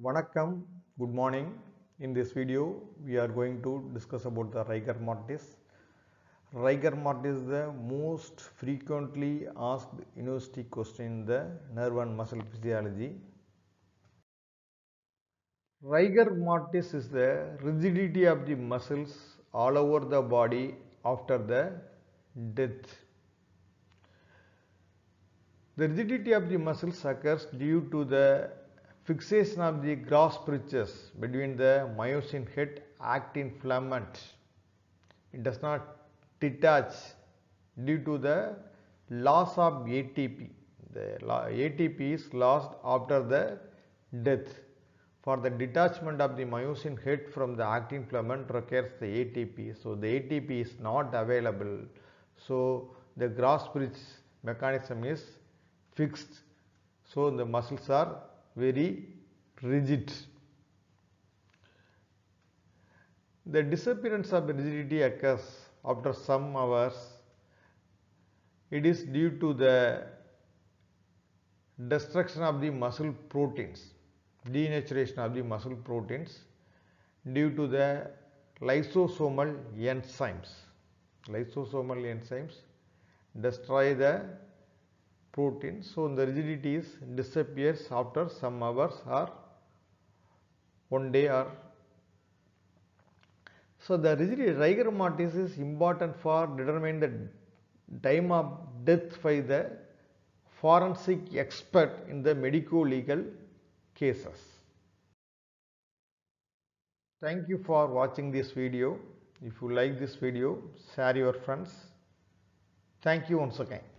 Vanakkam, good morning. In this video, we are going to discuss about the rigor mortis. Rigor mortis is the most frequently asked university question in the nerve and muscle physiology. Rigor mortis is the rigidity of the muscles all over the body after the death. The rigidity of the muscles occurs due to the fixation of the cross bridges between the myosin head actin filament. It does not detach due to the loss of ATP. The ATP is lost after the death. For the detachment of the myosin head from the actin filament requires the ATP. So, the ATP is not available. So, the cross bridge mechanism is fixed. So, the muscles are very rigid. The disappearance of rigidity occurs after some hours. It is due to the destruction of the muscle proteins, denaturation of the muscle proteins due to the lysosomal enzymes. Lysosomal enzymes destroy the protein. So, the rigidity is disappears after some hours or one day or so the rigidity rigor mortis is important for determining the time of death by the forensic expert in the medico-legal cases. Thank you for watching this video. If you like this video, share your friends. Thank you once again.